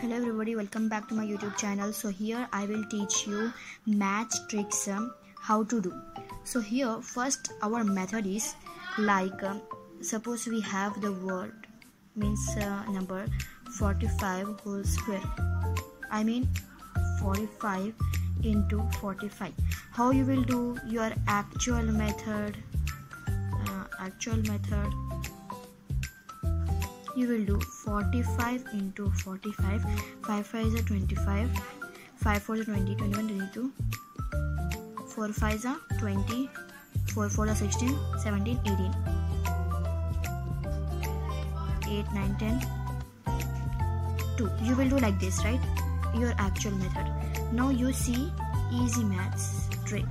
hello everybody. Welcome back to my youtube channel. So here i will teach you match tricks um, how to do. So here first our method is like um, suppose we have the word means uh, number 45 whole square. I mean 45 into 45 how you will do your actual method? Uh, actual method. You will do 45 into 45 5 5 is a 25 5 4 is a 20 21 22 4 5 is a 20 4 4 is a 16 17 18 8 9 10 2 you will do like this right? Your actual method. Now you see easy maths trick.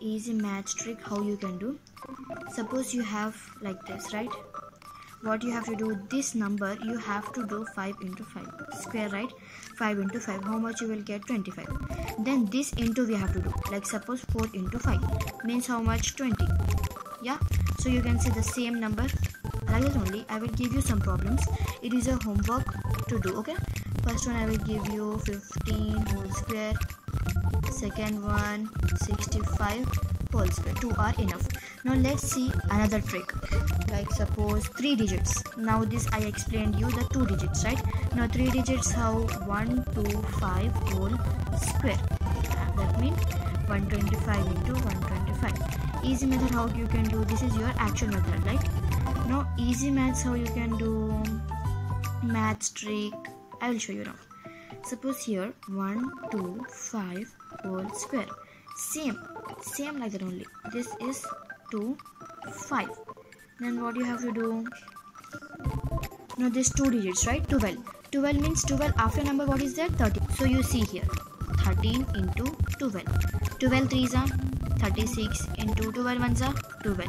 Easy maths trick how you can do. Suppose you have like this right what you have to do this number you have to do 5 into 5 square right? 5 into 5 how much you will get? 25 then this into we have to do. Like suppose 4 into 5 means how much? 20 yeah? So you can see the same number. Like that only i will give you some problems. It is a homework to do okay? First one i will give you 15 whole square. Second one 65 whole square. Two are enough now let's see another trick. Like suppose three digits. Now this i explained you the two digits right? Now three digits how? One two five whole square. That means 125 into 125 easy method how you can do this is your actual method right? Now easy maths how you can do? Maths trick. I will show you now. Suppose here 1 2 5 whole square. Same. Same like that only. This is 2 5 then what you have to do? Now there's two digits right? 12 12 means 12 after number what is that 30 so you see here. 13 into 12 12 3s are 36 into 12 ones are 12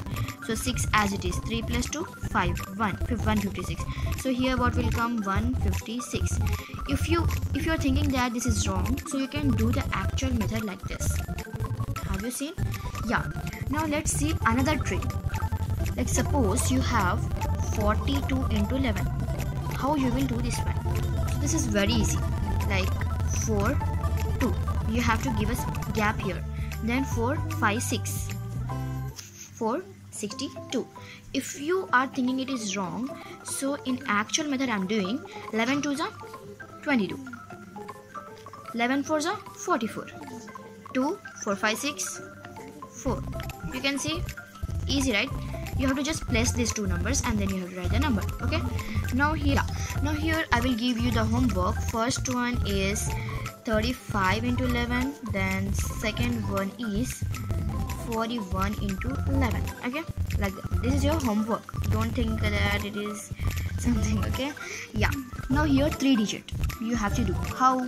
so 6 as it is. 3 plus 2 5 1 156 so here what will come? 156 if you if you are thinking that this is wrong so you can do the actual method like this. Have you seen? Yeah now let's see another trick. Like suppose you have 42 into 11 how you will do this one? So this is very easy. Like 4 2 you have to give us gap here. Then 4 5 6 4 62 if you are thinking it is wrong so in actual method i'm doing 11 2 are 22 11 4 are 44 2 4 5 6 4 you can see? Easy right? You have to just place these two numbers and then you have to write the number okay? Now here now here i will give you the homework. First one is 35 into 11 then second one is 41 into 11 okay? Like that. this is your homework. Don't think that it is something okay? Yeah. Now here three digit. You have to do. How?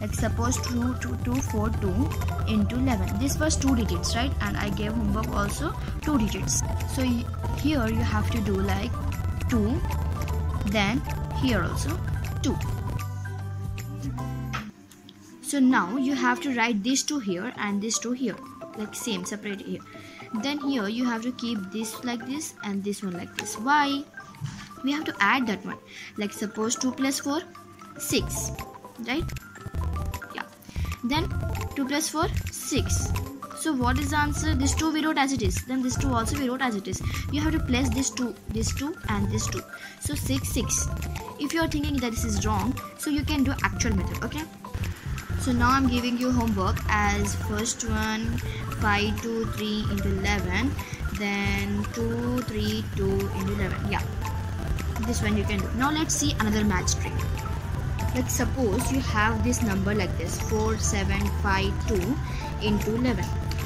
Like suppose 2 2 2 4 2 into 11 this was two digits right? And i gave homework also two digits. So here you have to do like 2 then here also 2 so now you have to write these two here and these two here. Like same separate here. Then here you have to keep this like this and this one like this. Why we have to add that one. Like suppose 2 plus 4 6 right? Yeah. then 2 plus 4 6 so what is the answer? This 2 we wrote as it is. Then this 2 also we wrote as it is. You have to place this 2 this 2 and this 2 so 6 6 if you are thinking that this is wrong so you can do actual method okay? So now i'm giving you homework as first one 5 2 3 into 11 then 2 3 2 into 11 yeah this one you can do. Now let's see another match trick. Like suppose you have this number like this 4752 into 11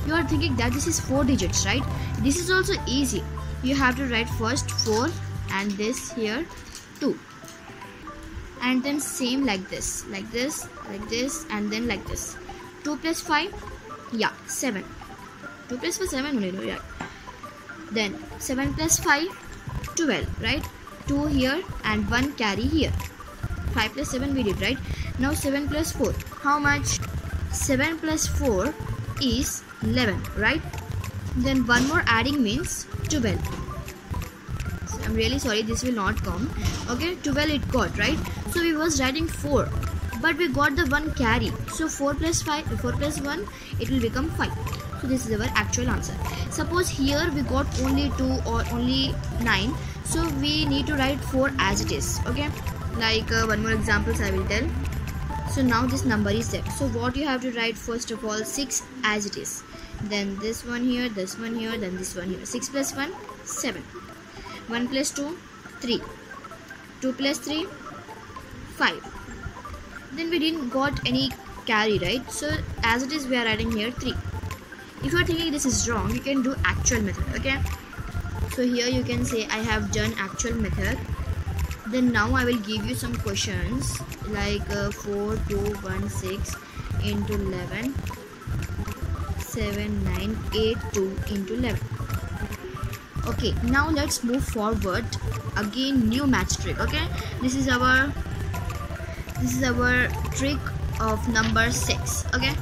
you are thinking that this is four digits right? This is also easy. You have to write first 4 and this here 2 and then same like this like this like this and then like this. 2 plus 5 yeah 7 2 plus 4 7 only no yeah. Then 7 plus 5 12 right 2 here and 1 carry here. 5 plus 7 we did right? Now 7 plus 4 how much? 7 plus 4 is 11 right? Then one more adding means 12 so I'm really sorry this will not come. Okay 12 it got right? So we was writing 4 but we got the one carry. So 4 plus 5 4 plus 1 it will become 5 so this is our actual answer. Suppose here we got only 2 or only 9 so we need to write 4 as it is okay? Like uh, one more examples i will tell. So now this number is there so what you have to write first of all 6 as it is. Then this one here this one here then this one here. 6 plus 1 7 1 plus 2 3 2 plus 3 5 then we didn't got any carry right? So as it is we are adding here 3 if you are thinking this is wrong you can do actual method okay so here you can say I have done actual method. Then now I will give you some questions like uh, 4 2 1 6 into 11 7 9 8 2 into 11 okay now let's move forward. Again new match trick okay? This is our this is our trick of number 6 okay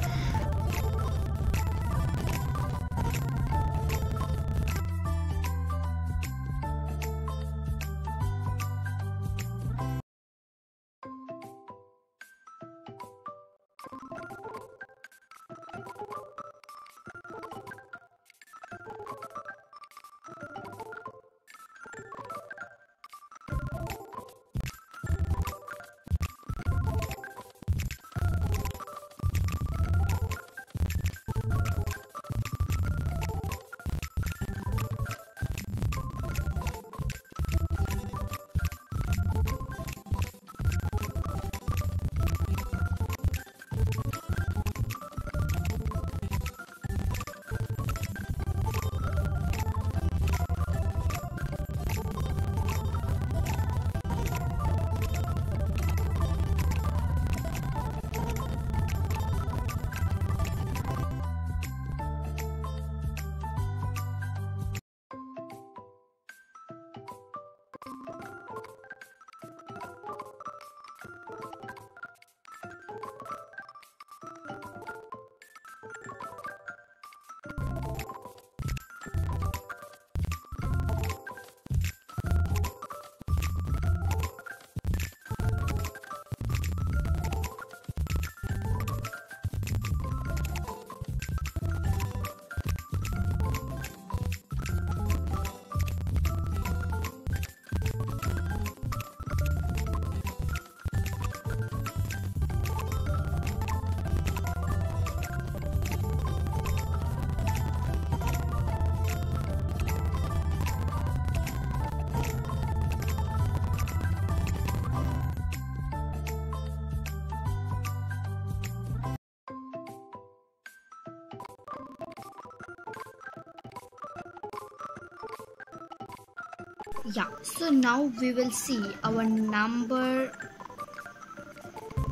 yeah so now we will see our number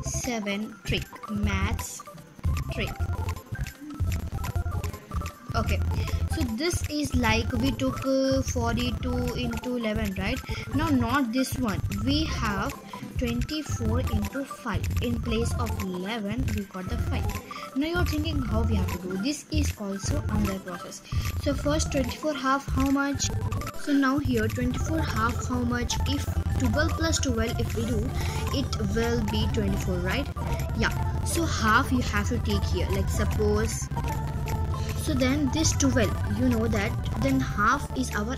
7 trick maths trick. Okay so this is like we took uh, 42 into 11 right? Now not this one. We have 24 into 5 in place of 11 we got the 5 now you're thinking how we have to do. This is also another process. So first 24 half how much so now here 24 half how much? If 12 plus 12 if we do it will be 24 right? Yeah. So half you have to take here. Like suppose so then this 12 you know that then half is our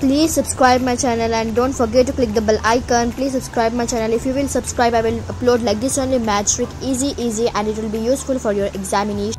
please subscribe my channel and don't forget to click the bell icon. Please subscribe my channel. If you will subscribe i will upload like this only match trick easy easy and it will be useful for your examination